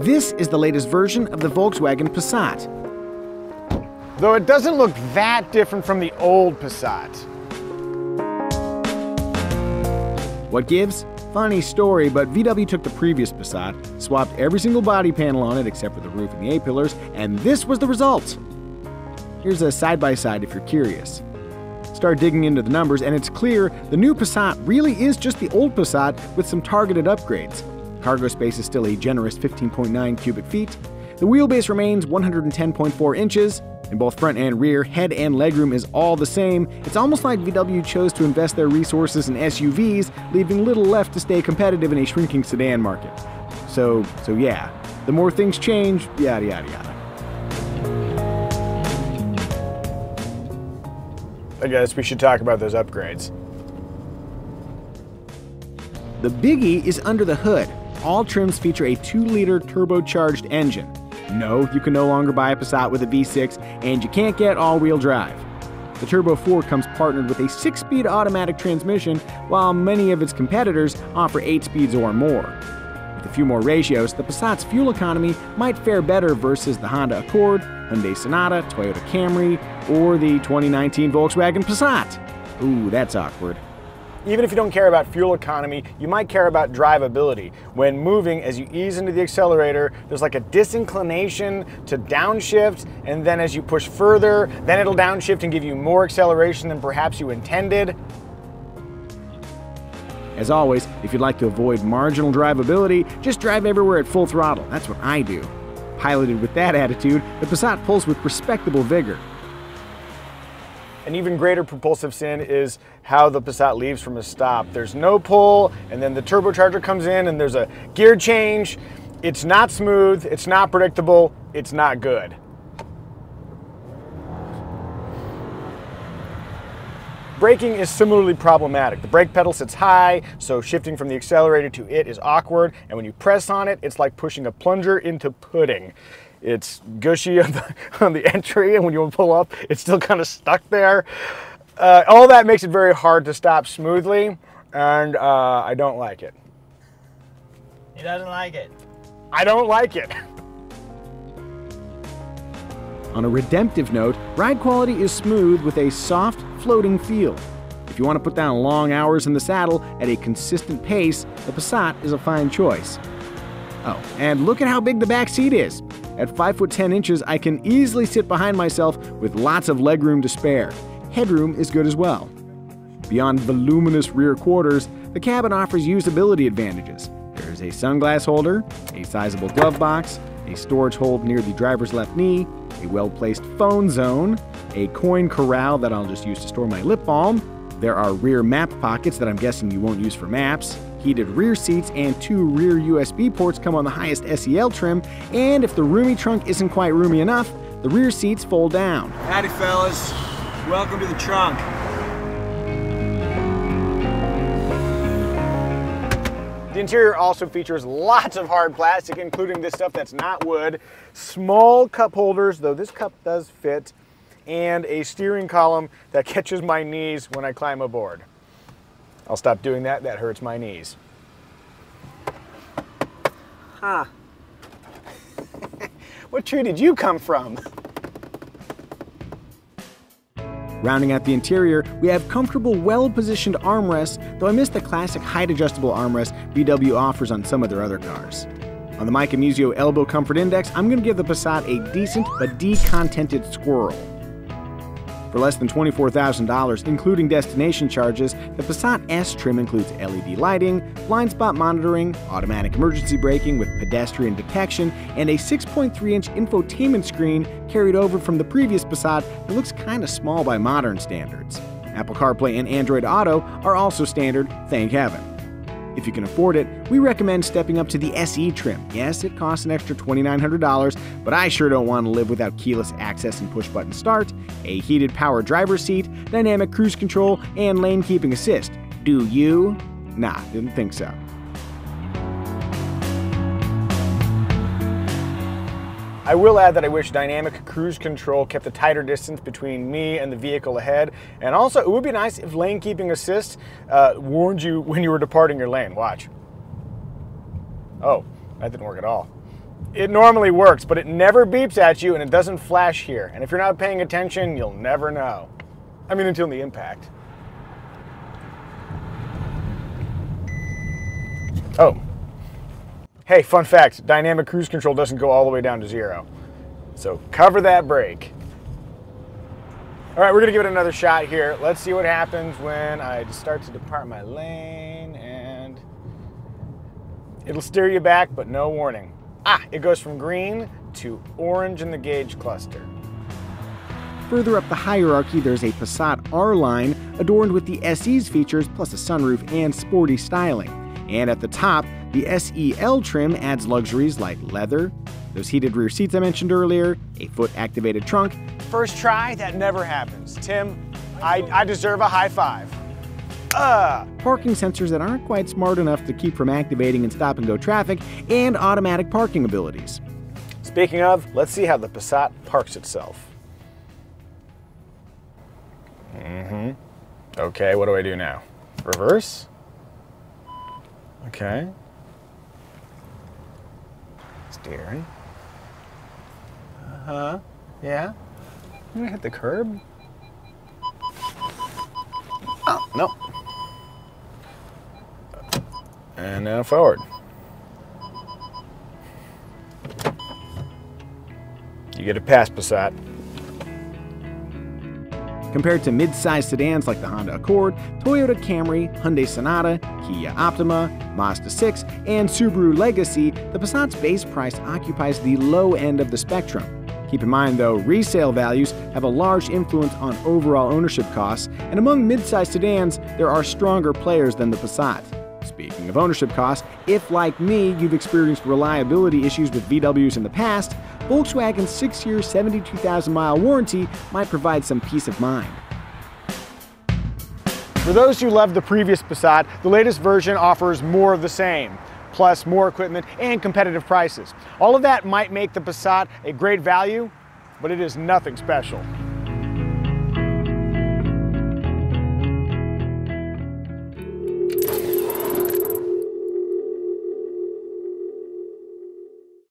This is the latest version of the Volkswagen Passat. Though it doesn't look that different from the old Passat. What gives? Funny story, but VW took the previous Passat, swapped every single body panel on it except for the roof and the A-pillars, and this was the result. Here's a side-by-side if you're curious. Start digging into the numbers, and it's clear the new Passat really is just the old Passat with some targeted upgrades. Cargo space is still a generous 15.9 cubic feet. The wheelbase remains 110.4 inches. In both front and rear, head and legroom is all the same. It's almost like VW chose to invest their resources in SUVs, leaving little left to stay competitive in a shrinking sedan market. So, so yeah, the more things change, yada yada yada. I guess we should talk about those upgrades. The biggie is under the hood. All trims feature a 2 liter turbocharged engine. No, you can no longer buy a Passat with a V6, and you can't get all wheel drive. The Turbo 4 comes partnered with a 6 speed automatic transmission, while many of its competitors offer 8 speeds or more. With a few more ratios, the Passat's fuel economy might fare better versus the Honda Accord, Hyundai Sonata, Toyota Camry, or the 2019 Volkswagen Passat. Ooh, that's awkward. Even if you don't care about fuel economy, you might care about drivability. When moving, as you ease into the accelerator, there's like a disinclination to downshift, and then as you push further, then it'll downshift and give you more acceleration than perhaps you intended. As always, if you'd like to avoid marginal drivability, just drive everywhere at full throttle. That's what I do. Piloted with that attitude, the Passat pulls with respectable vigor. An even greater propulsive sin is how the Passat leaves from a stop. There's no pull, and then the turbocharger comes in, and there's a gear change. It's not smooth, it's not predictable, it's not good. Braking is similarly problematic. The brake pedal sits high, so shifting from the accelerator to it is awkward, and when you press on it, it's like pushing a plunger into pudding. It's gushy on the, on the entry, and when you pull up, it's still kind of stuck there. Uh, all that makes it very hard to stop smoothly, and uh, I don't like it. He doesn't like it. I don't like it. On a redemptive note, ride quality is smooth with a soft, floating feel. If you want to put down long hours in the saddle at a consistent pace, the Passat is a fine choice. Oh, and look at how big the back seat is. At 5 foot 10 inches, I can easily sit behind myself with lots of legroom to spare. Headroom is good as well. Beyond voluminous rear quarters, the cabin offers usability advantages. There's a sunglass holder, a sizable glove box, a storage hold near the driver's left knee, a well placed phone zone, a coin corral that I'll just use to store my lip balm. There are rear map pockets that I'm guessing you won't use for maps, heated rear seats, and two rear USB ports come on the highest SEL trim. And if the roomy trunk isn't quite roomy enough, the rear seats fold down. Howdy, fellas. Welcome to the trunk. The interior also features lots of hard plastic, including this stuff that's not wood, small cup holders, though this cup does fit, and a steering column that catches my knees when I climb aboard. I'll stop doing that, that hurts my knees. Huh. what tree did you come from? Rounding out the interior, we have comfortable, well-positioned armrests, though I miss the classic height-adjustable armrest VW offers on some of their other cars. On the Micah Muzio Elbow Comfort Index, I'm going to give the Passat a decent but decontented squirrel. For less than $24,000, including destination charges, the Passat S trim includes LED lighting, blind spot monitoring, automatic emergency braking with pedestrian detection, and a 6.3 inch infotainment screen carried over from the previous Passat that looks kinda small by modern standards. Apple CarPlay and Android Auto are also standard, thank heaven. If you can afford it, we recommend stepping up to the SE trim. Yes, it costs an extra $2,900, but I sure don't want to live without keyless access and push button start, a heated power driver's seat, dynamic cruise control, and lane keeping assist. Do you? Nah, didn't think so. I will add that I wish dynamic cruise control kept a tighter distance between me and the vehicle ahead. And also, it would be nice if lane keeping assist uh, warned you when you were departing your lane. Watch. Oh, that didn't work at all. It normally works, but it never beeps at you and it doesn't flash here. And if you're not paying attention, you'll never know. I mean, until the impact. Oh. Hey, fun fact, dynamic cruise control doesn't go all the way down to zero. So cover that brake. All right, we're gonna give it another shot here. Let's see what happens when I start to depart my lane and it'll steer you back, but no warning. Ah, it goes from green to orange in the gauge cluster. Further up the hierarchy, there's a Passat R line adorned with the SE's features plus a sunroof and sporty styling. And at the top, the SEL trim adds luxuries like leather, those heated rear seats I mentioned earlier, a foot activated trunk. First try, that never happens. Tim, I, I deserve a high five. Uh. Parking sensors that aren't quite smart enough to keep from activating in stop and go traffic, and automatic parking abilities. Speaking of, let's see how the Passat parks itself. Mm-hmm. Okay, what do I do now? Reverse? Okay. Steering. Uh-huh. Yeah. I'm gonna hit the curb. Oh, no. And now forward. You get a pass, Passat. Compared to mid-sized sedans like the Honda Accord, Toyota Camry, Hyundai Sonata, Kia Optima, Mazda 6, and Subaru Legacy, the Passat's base price occupies the low end of the spectrum. Keep in mind, though, resale values have a large influence on overall ownership costs, and among mid-sized sedans, there are stronger players than the Passat. Speaking of ownership costs, if, like me, you've experienced reliability issues with VWs in the past, Volkswagen's 6 year, 72,000 mile warranty might provide some peace of mind. For those who loved the previous Passat, the latest version offers more of the same, plus more equipment and competitive prices. All of that might make the Passat a great value, but it is nothing special.